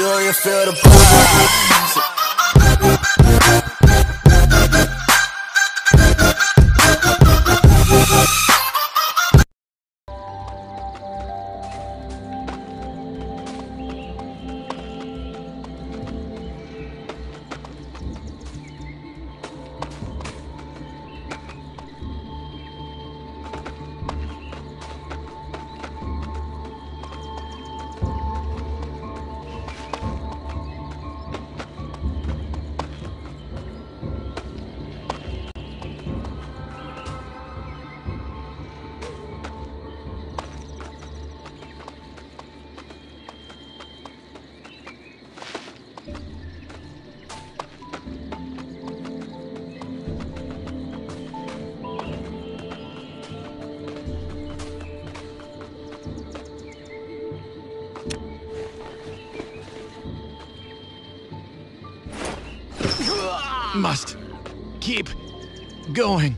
You feel the vibes? Must keep going.